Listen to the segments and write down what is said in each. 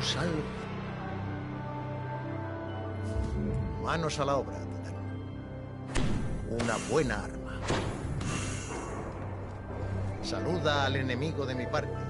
Manos. Manos a la obra, Una buena arma. Saluda al enemigo de mi parte.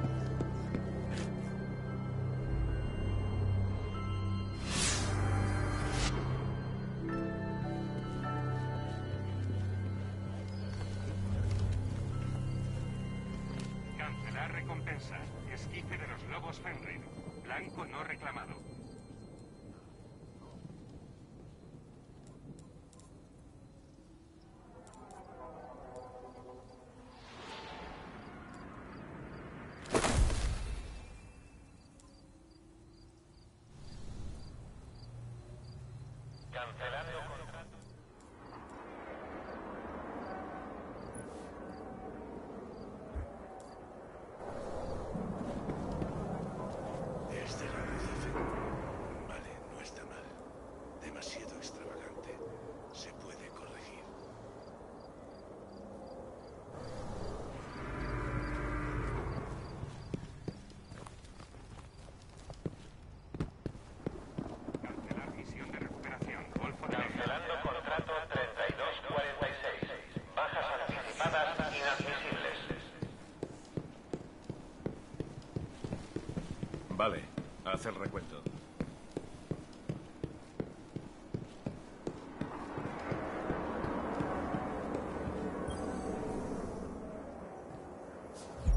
Haz el recuento.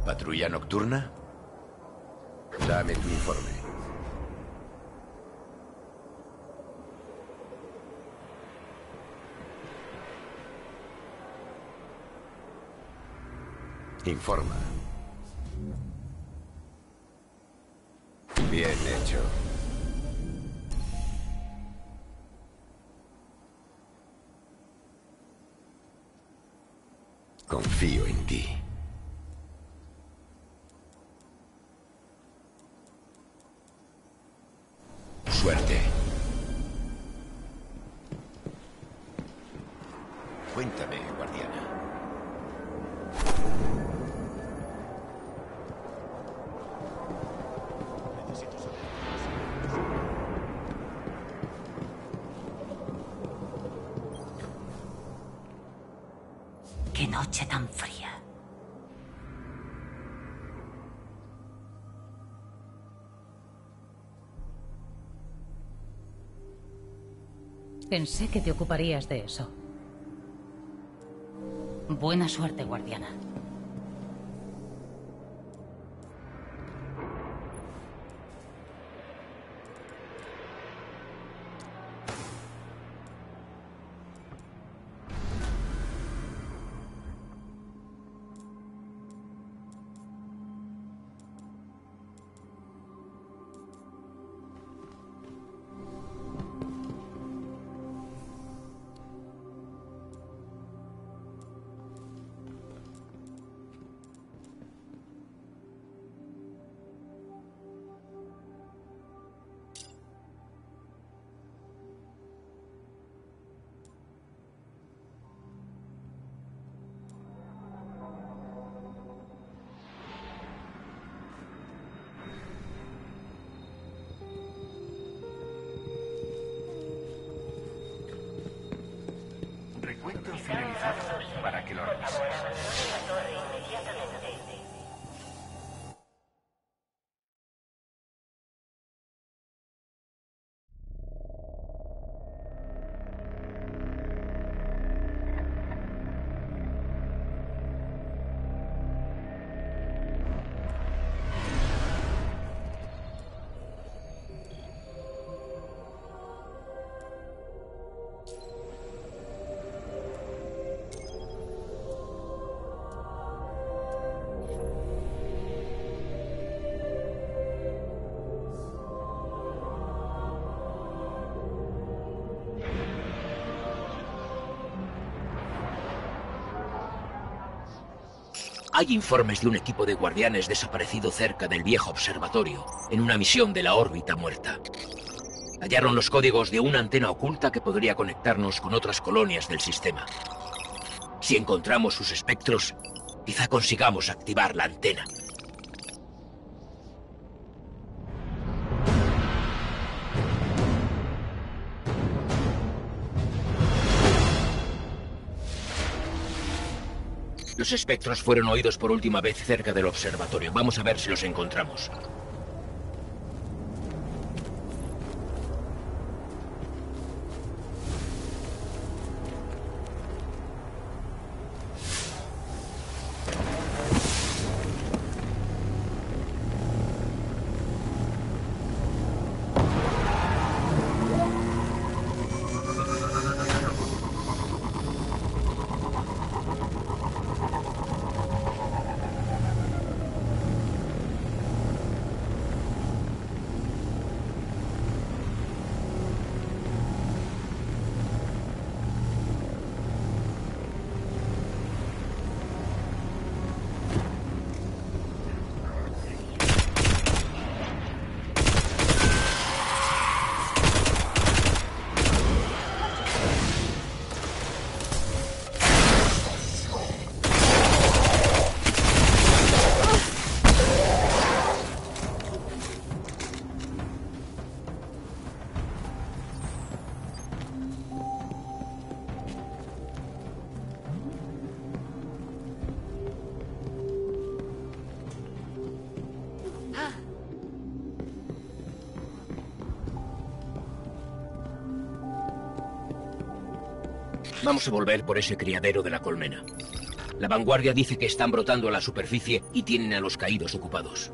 ¿Patrulla nocturna? Dame tu informe. Informa. Bien hecho. Confío en ti. Pensé que te ocuparías de eso. Buena suerte, guardiana. Hay informes de un equipo de guardianes desaparecido cerca del viejo observatorio, en una misión de la órbita muerta. Hallaron los códigos de una antena oculta que podría conectarnos con otras colonias del sistema. Si encontramos sus espectros, quizá consigamos activar la antena. Los espectros fueron oídos por última vez cerca del observatorio. Vamos a ver si los encontramos. Vamos a volver por ese criadero de la colmena. La vanguardia dice que están brotando a la superficie y tienen a los caídos ocupados.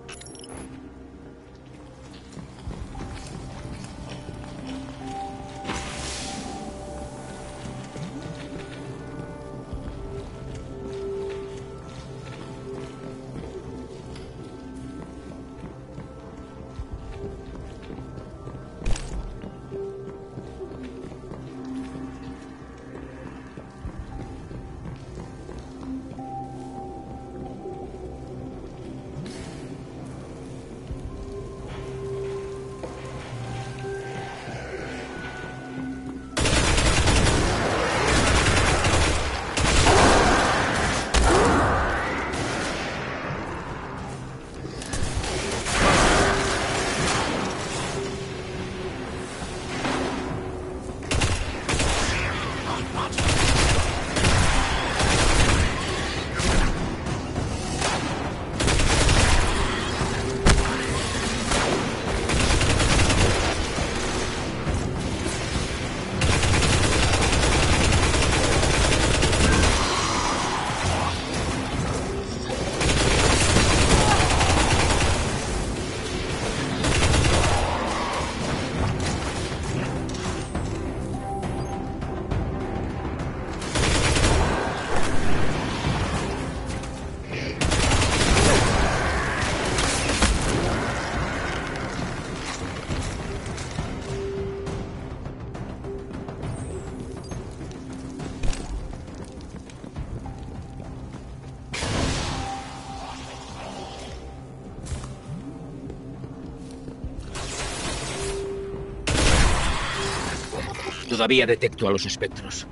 Todavía detecto a los espectros.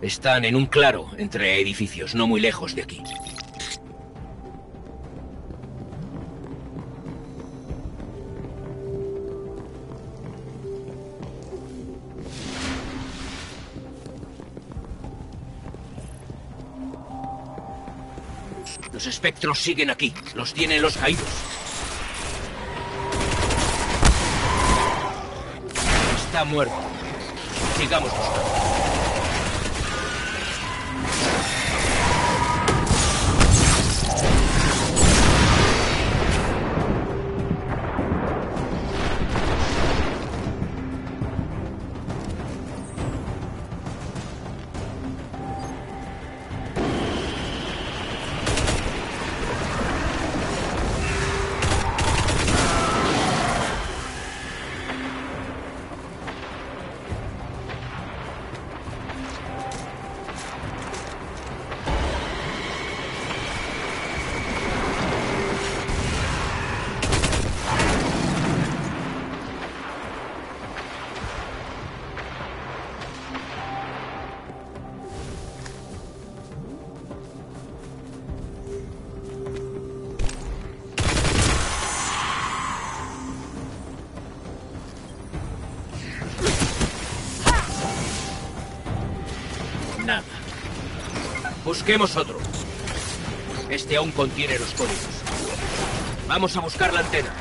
Están en un claro entre edificios, no muy lejos de aquí. Los espectros siguen aquí. Los tienen los caídos. Está muerto. Sigamos buscando. Busquemos otro. Este aún contiene los códigos. Vamos a buscar la antena.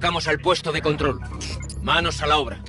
Acercamos al puesto de control. Manos a la obra.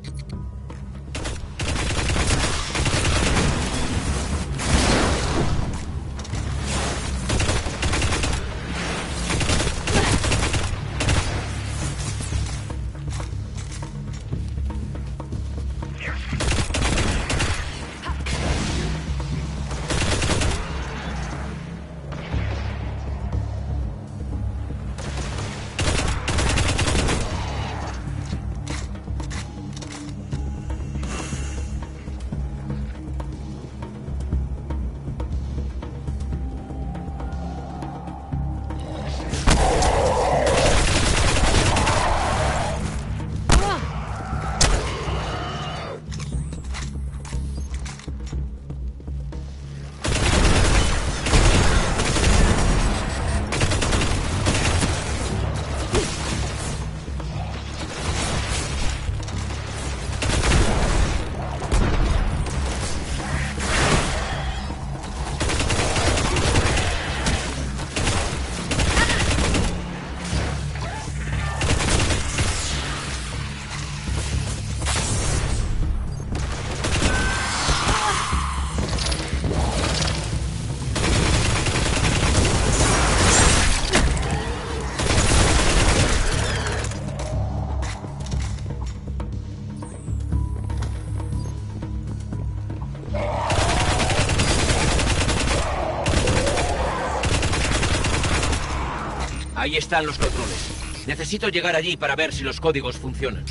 Ahí están los controles. Necesito llegar allí para ver si los códigos funcionan.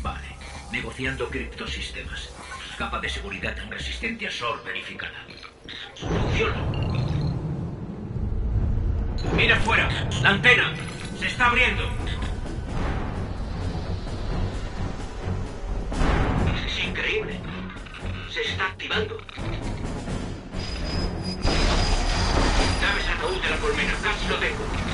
Vale. Negociando criptosistemas. Capa de seguridad resistente a SOR verificada. Funciona. Mira afuera. La antena. Se está abriendo. Es increíble. Se está activando. Ataúd de la colmena.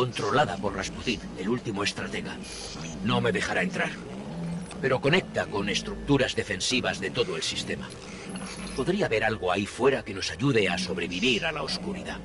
Controlada por Rasputin, el último estratega. No me dejará entrar. Pero conecta con estructuras defensivas de todo el sistema. Podría haber algo ahí fuera que nos ayude a sobrevivir a la oscuridad.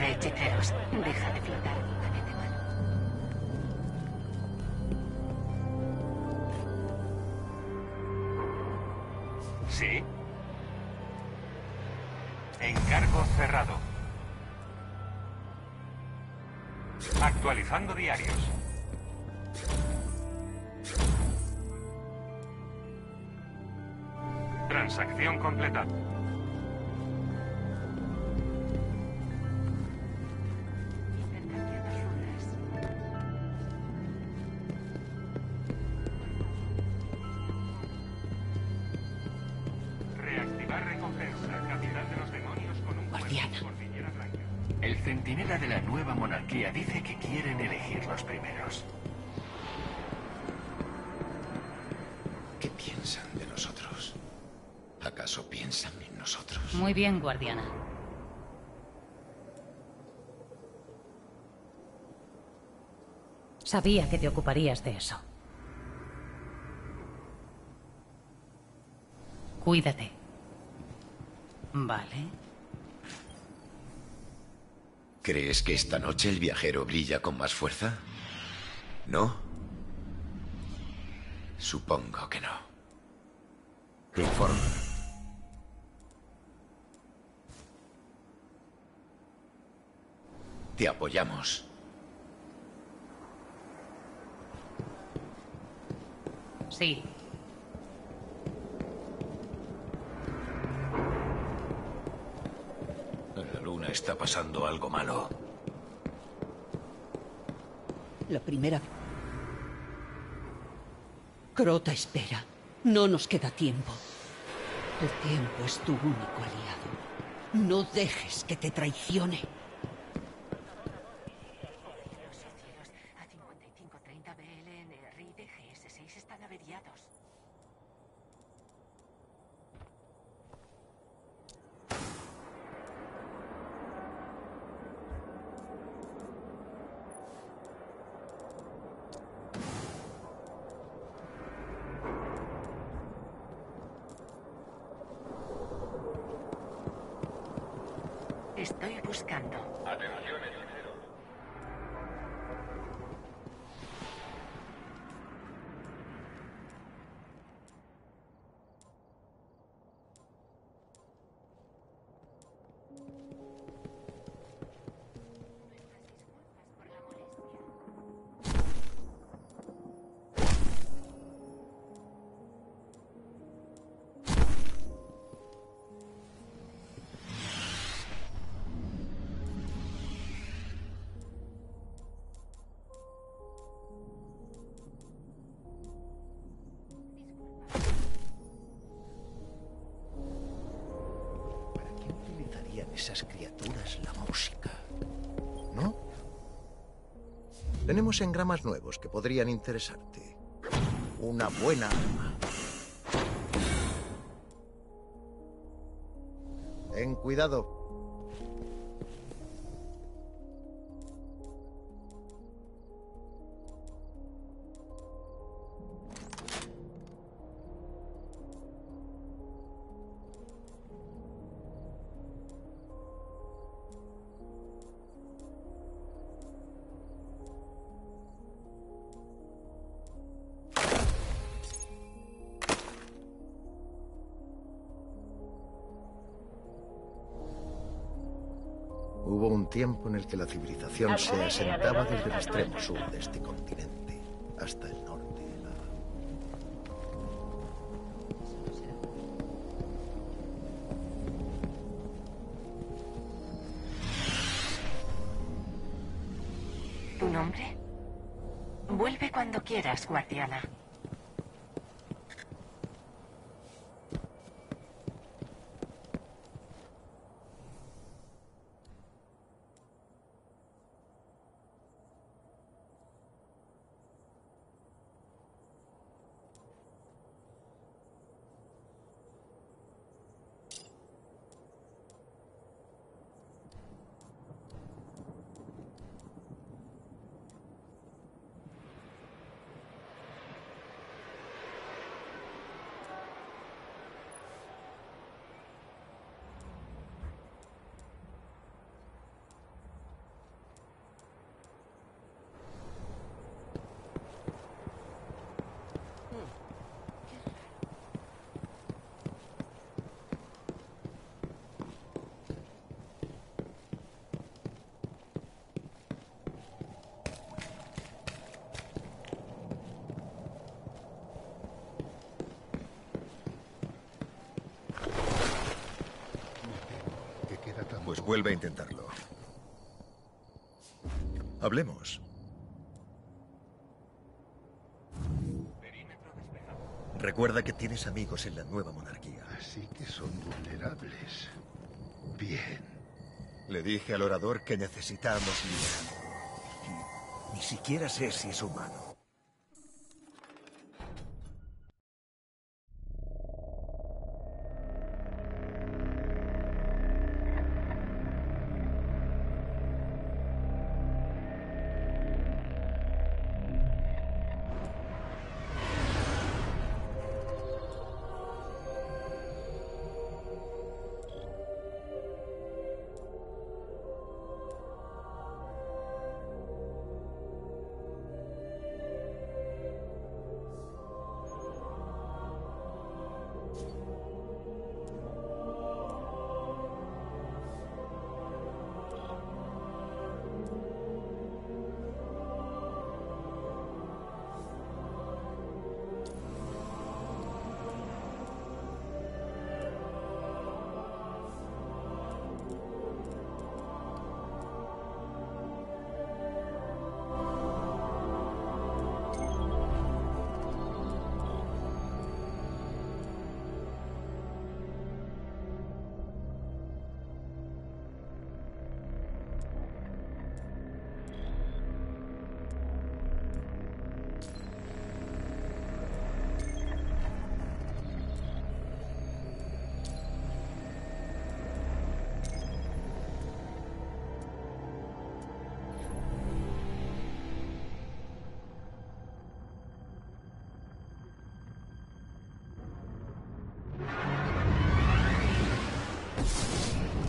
Para. Deja de flotar. ¿Sí? Encargo cerrado. Actualizando diarios. Transacción completa. Muy bien, guardiana. Sabía que te ocuparías de eso. Cuídate. Vale. ¿Crees que esta noche el viajero brilla con más fuerza? ¿No? Supongo que no. Informe. Te apoyamos. Sí. En la luna está pasando algo malo. La primera. Crota espera. No nos queda tiempo. El tiempo es tu único aliado. No dejes que te traicione. Tenemos engramas nuevos que podrían interesarte. Una buena arma. Ten cuidado. Tiempo en el que la civilización se asentaba desde el extremo sur de este continente hasta el norte. La- ¿Tu nombre? Vuelve cuando quieras, guardiana. Vuelve a intentarlo. Hablemos. Recuerda que tienes amigos en la nueva monarquía. Así que son vulnerables. Bien. Le dije al orador que necesitamos líder. Ni siquiera sé si es humano.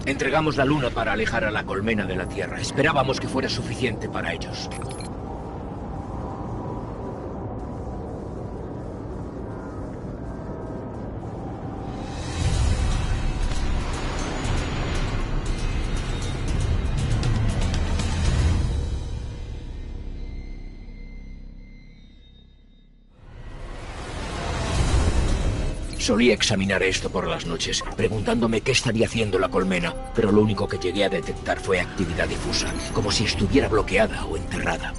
Entregamos la luna para alejar a la colmena de la Tierra. Esperábamos que fuera suficiente para ellos. Solía examinar esto por las noches, preguntándome qué estaría haciendo la colmena, pero lo único que llegué a detectar fue actividad difusa, como si estuviera bloqueada o enterrada.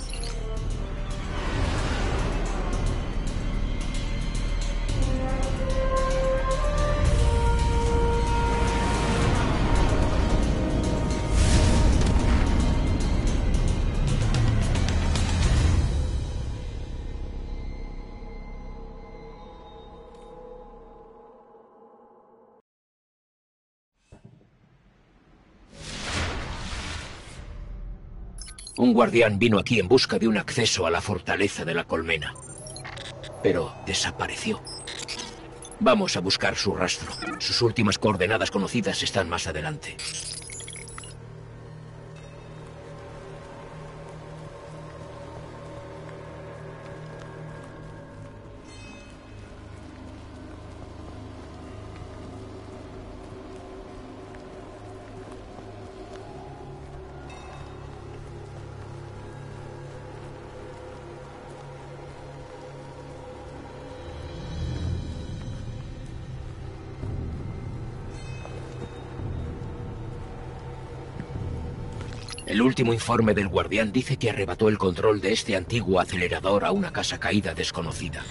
Un guardián vino aquí en busca de un acceso a la fortaleza de la colmena. Pero desapareció. Vamos a buscar su rastro. Sus últimas coordenadas conocidas están más adelante. Último informe del guardián dice que arrebató el control de este antiguo acelerador a una casa caída desconocida.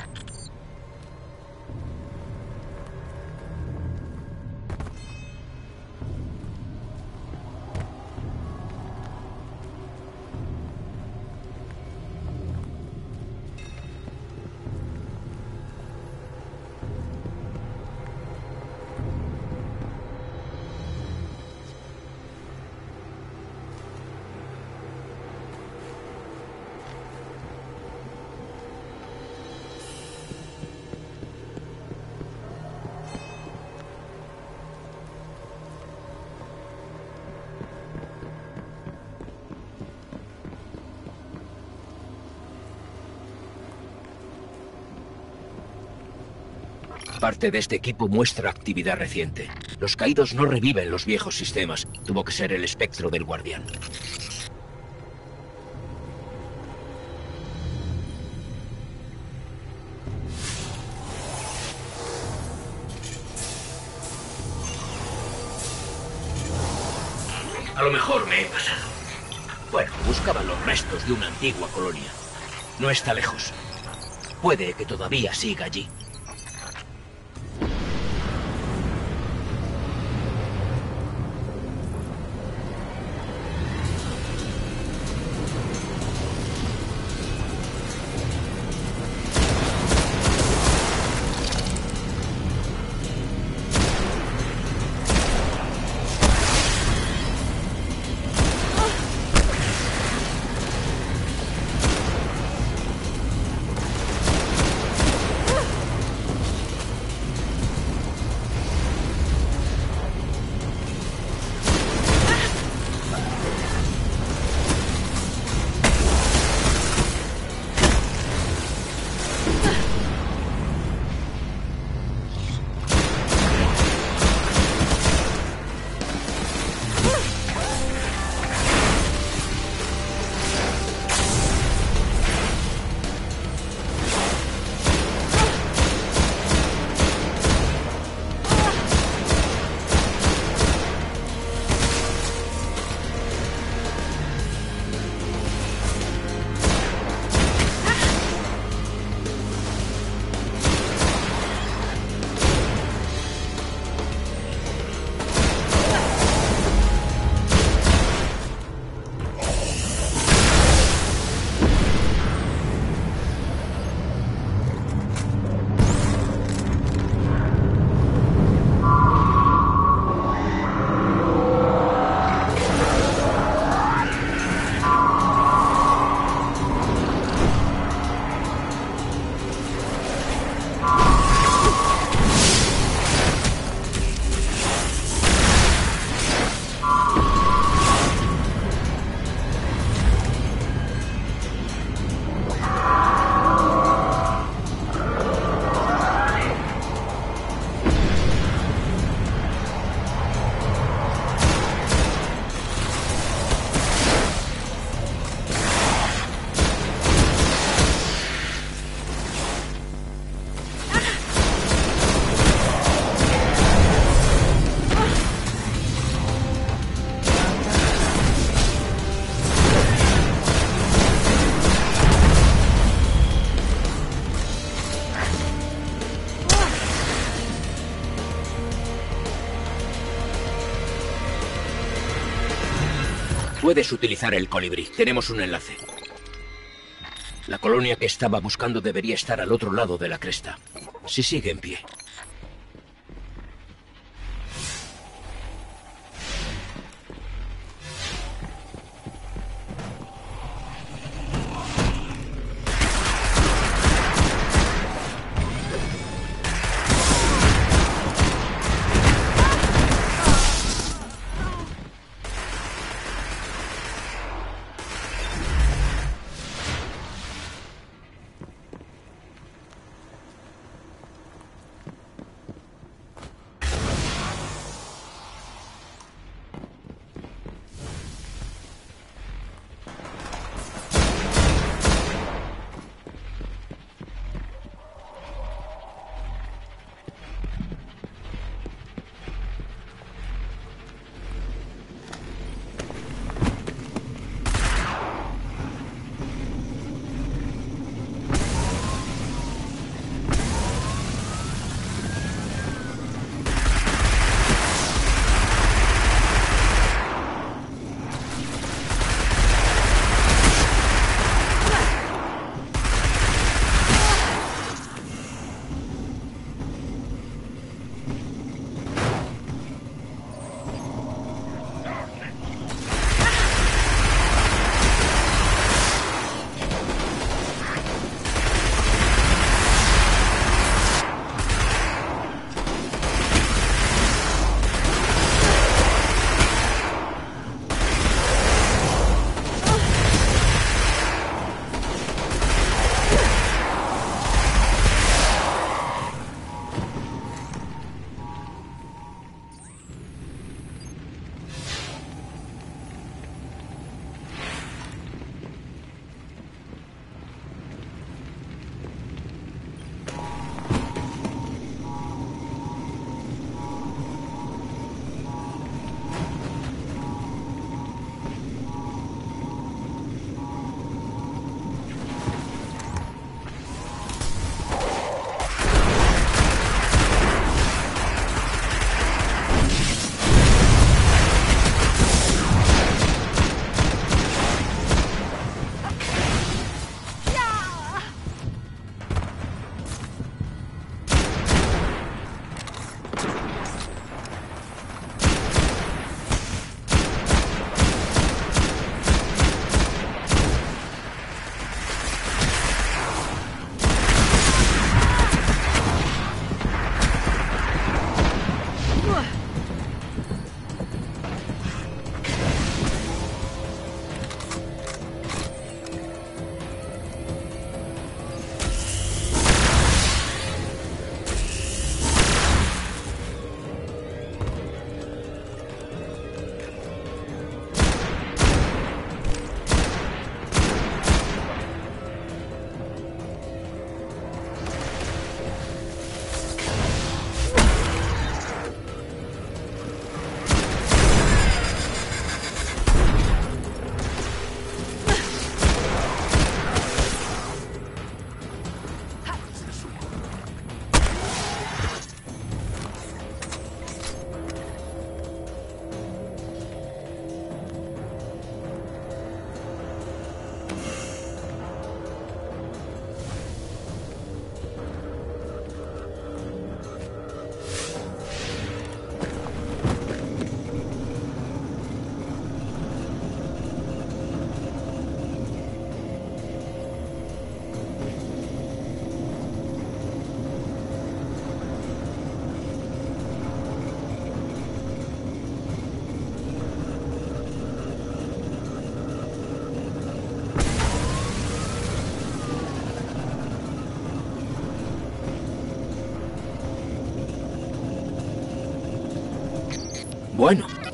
Parte de este equipo muestra actividad reciente. Los caídos no reviven los viejos sistemas. Tuvo que ser el espectro del guardián. A lo mejor me he pasado. Bueno, buscaba los restos de una antigua colonia. No está lejos. Puede que todavía siga allí. Puedes utilizar el colibrí. Tenemos un enlace. La colonia que estaba buscando debería estar al otro lado de la cresta. Si sigue en pie.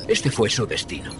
Este fue su destino.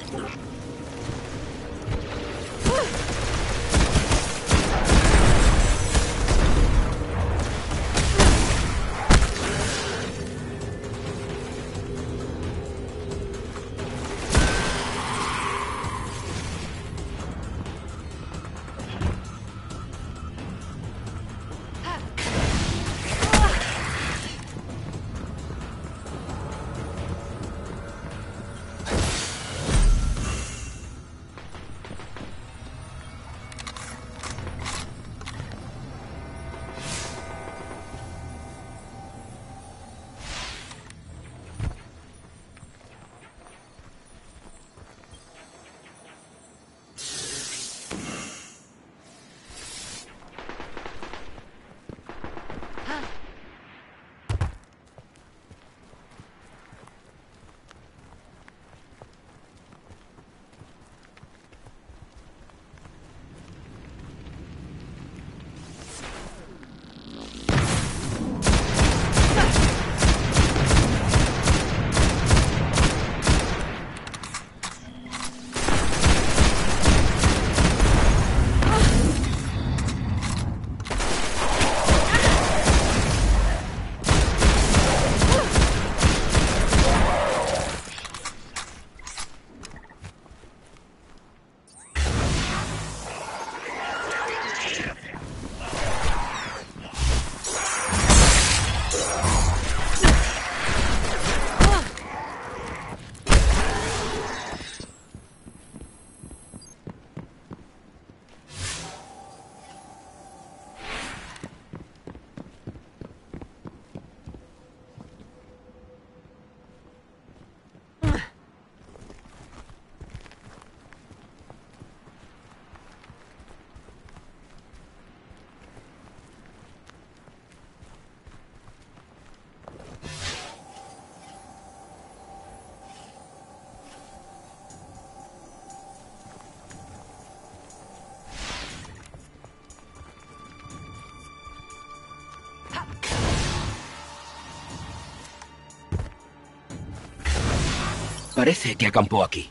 Parece que acampó aquí.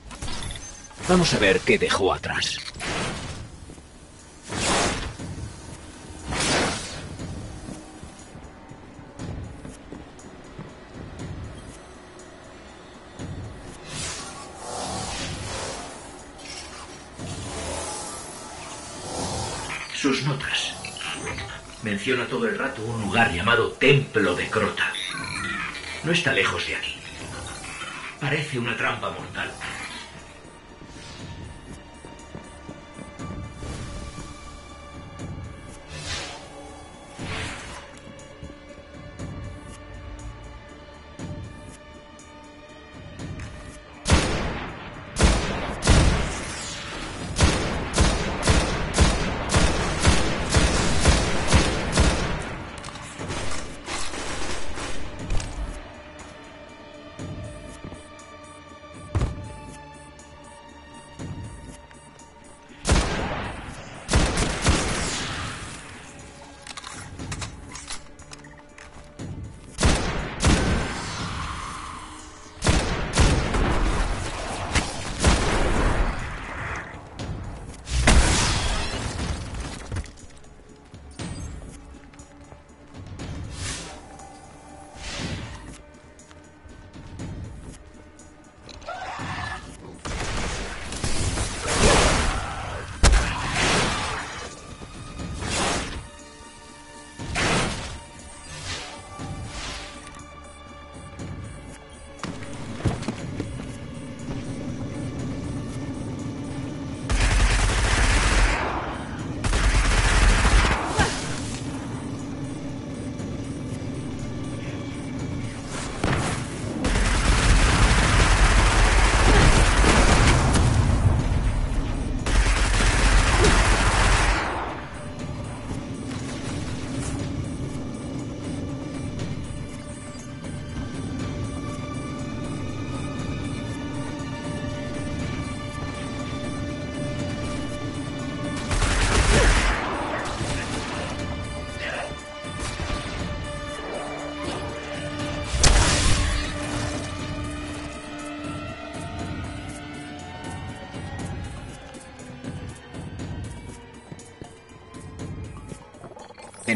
Vamos a ver qué dejó atrás. Sus notas. Menciona todo el rato un lugar llamado Templo de Crota. No está lejos de aquí. Parece una trampa mortal.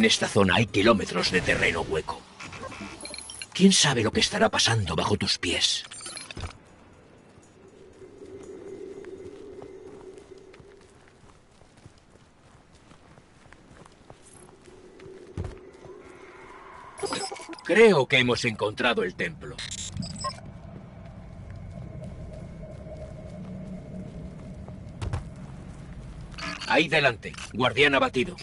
En esta zona hay kilómetros de terreno hueco. ¿Quién sabe lo que estará pasando bajo tus pies? Creo que hemos encontrado el templo. Ahí delante, guardián abatido.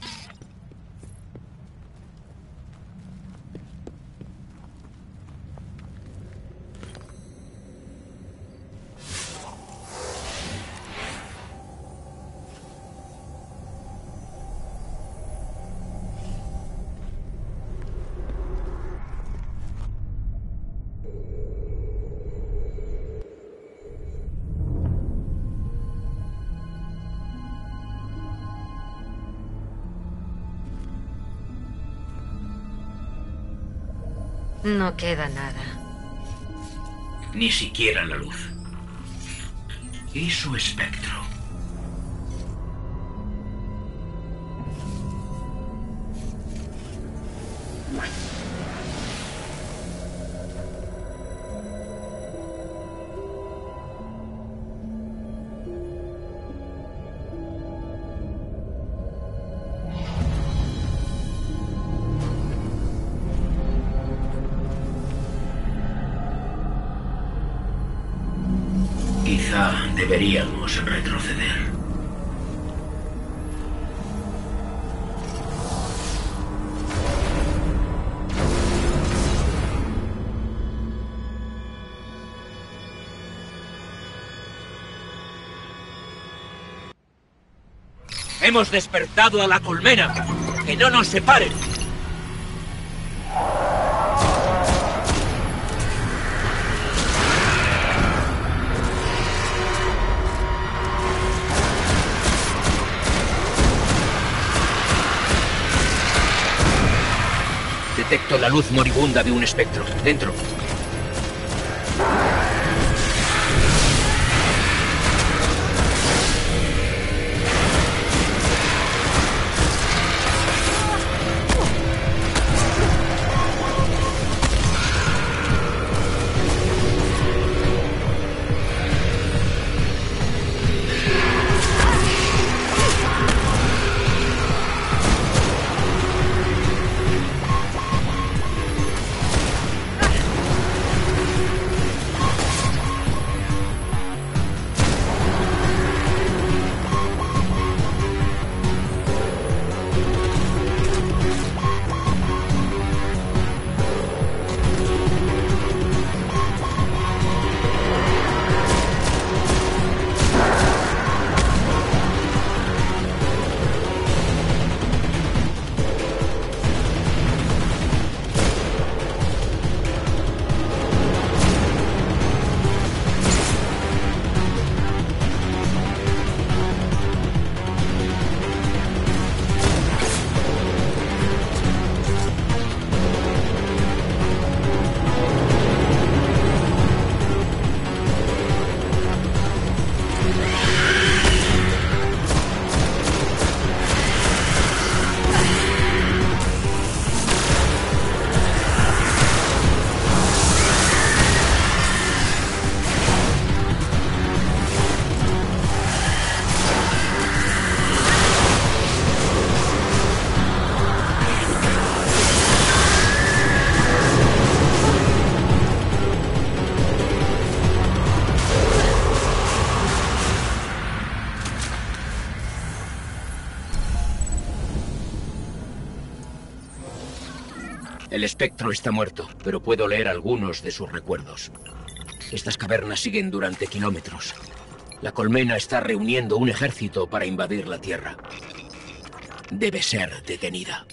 No queda nada. Ni siquiera la luz. ¿Y su espectro? Deberíamos retroceder. Hemos despertado a la colmena. Que no nos separen. La luz moribunda de un espectro. Dentro. El espectro está muerto, pero puedo leer algunos de sus recuerdos. Estas cavernas siguen durante kilómetros. La colmena está reuniendo un ejército para invadir la Tierra. Debe ser detenida.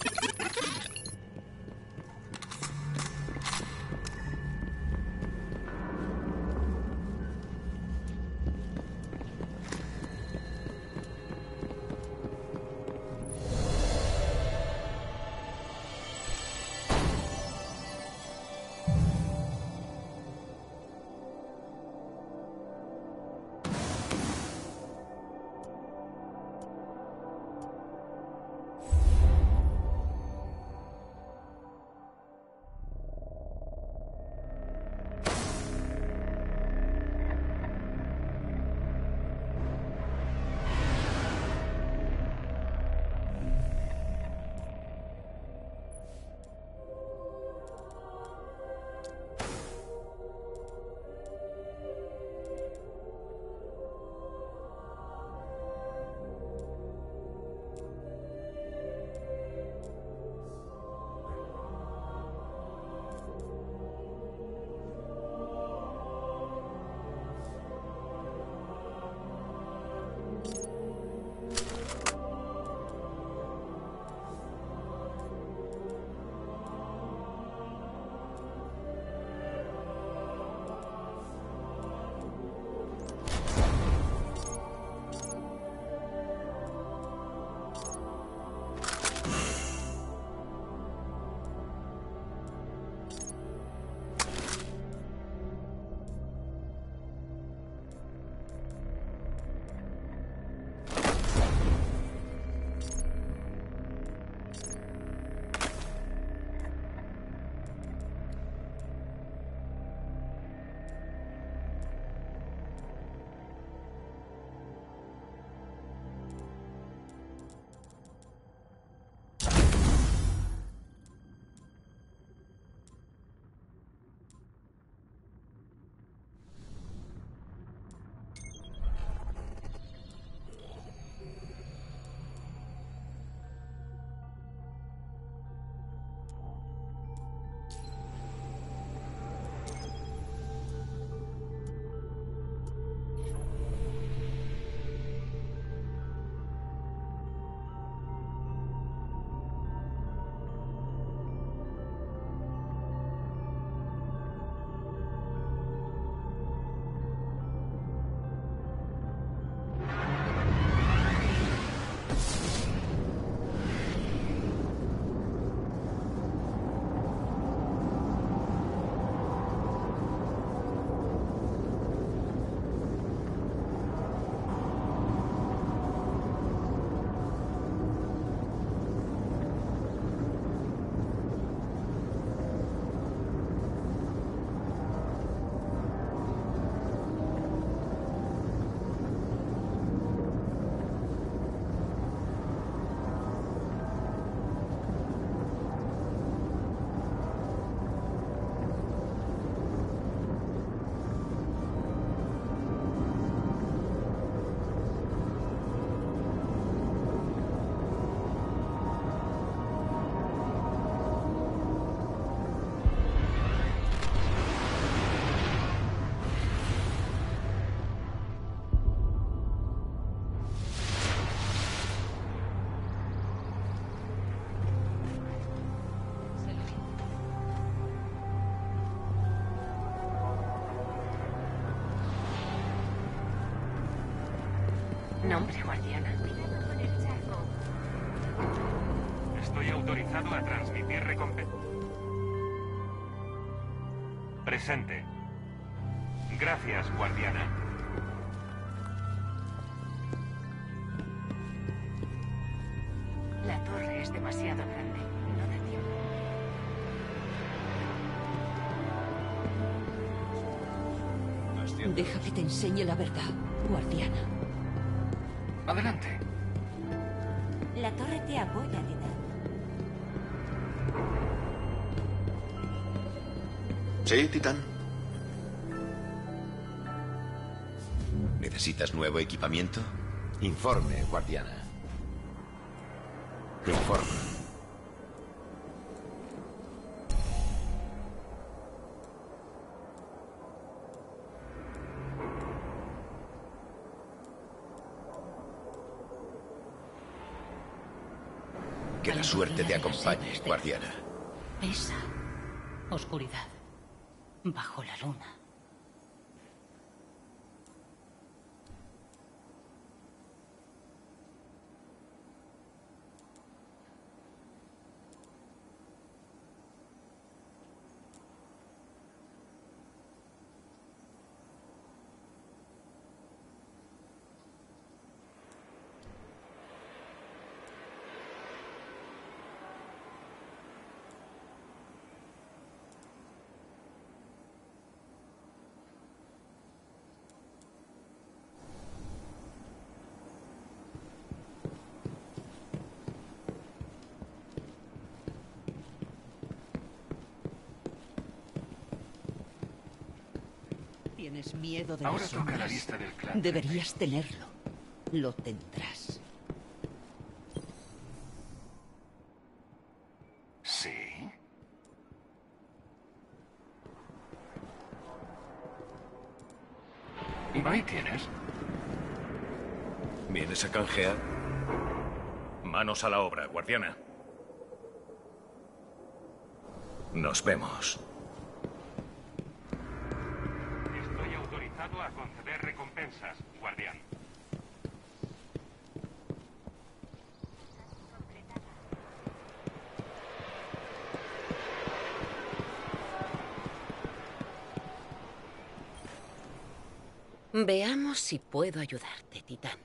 Autorizado a transmitir recompensa. Presente. Gracias, guardiana. La torre es demasiado grande. No da tiempo. Deja que te enseñe la verdad, guardiana. Adelante. La torre te apoya, Sí, Titán. ¿Necesitas nuevo equipamiento? Informe, guardiana. Informe. Que la suerte te acompañe, guardiana. Pesa. Oscuridad. Bajo la luna. Tienes miedo de Ahora las toca la lista del clan. Deberías tenerlo. Lo tendrás. Sí. Ahí tienes. ¿Vienes a canjear? Manos a la obra, guardiana. Nos vemos. Estoy autorizado a conceder recompensas, guardián. Veamos si puedo ayudarte, Titán.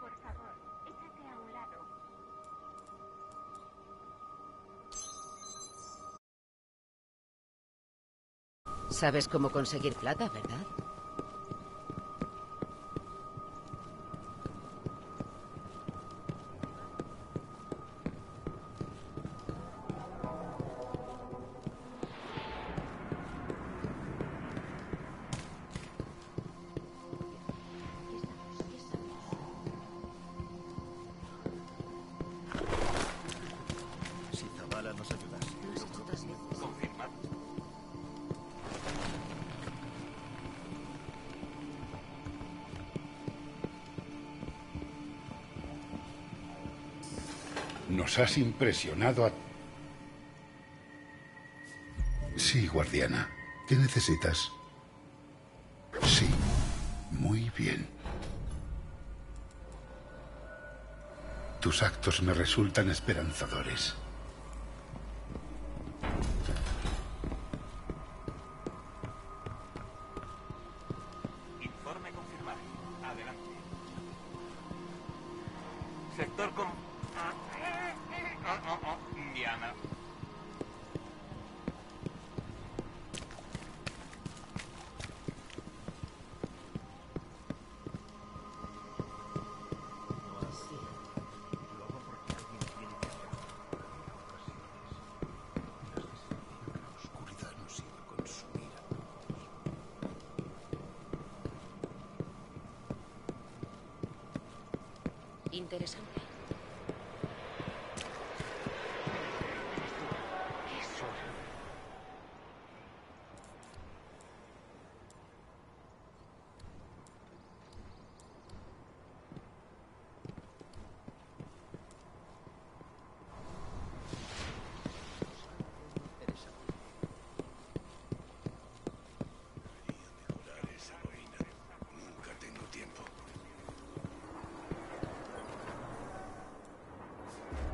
Por favor, échate a un lado. Sabes cómo conseguir plata, ¿verdad? Nos has impresionado a... Sí, guardiana. ¿Qué necesitas? Sí. Muy bien. Tus actos me resultan esperanzadores. Informe confirmado. Adelante. Sector con... Oh, oh, oh. Diana. La oscuridad nos iba a consumir a todos. Interesante. Eso.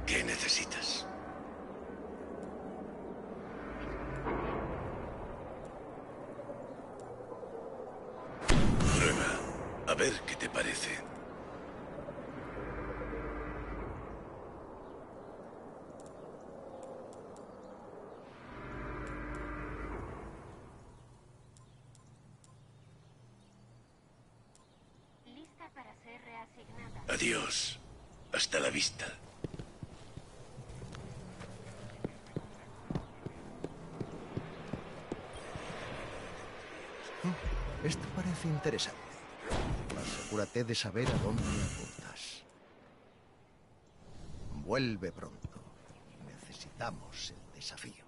¿Qué necesitas? Prueba. A ver qué te parece. Lista para ser reasignada. Adiós. Hasta la vista. Esto parece interesante. Asegúrate de saber a dónde apuntas. Vuelve pronto. Necesitamos el desafío.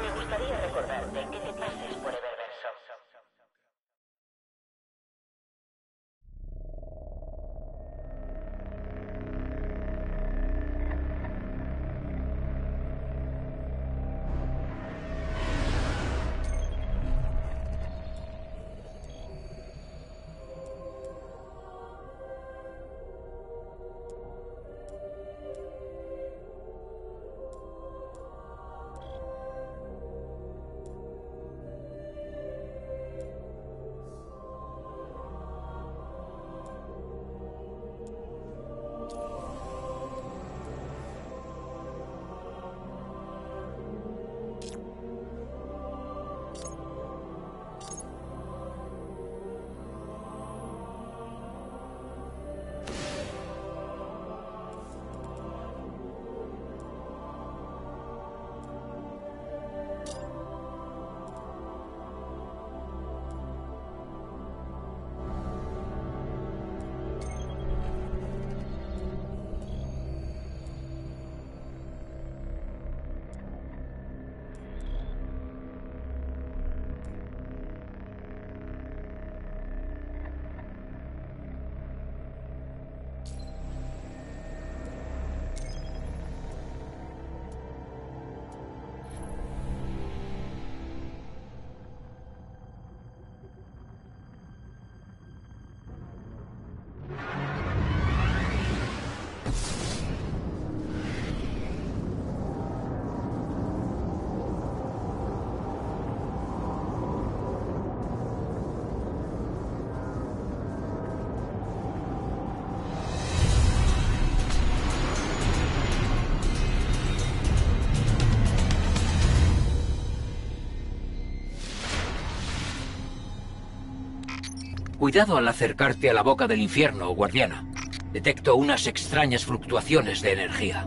Me gustaría recordarte que te pases Cuidado al acercarte a la boca del infierno, guardiana. Detecto unas extrañas fluctuaciones de energía.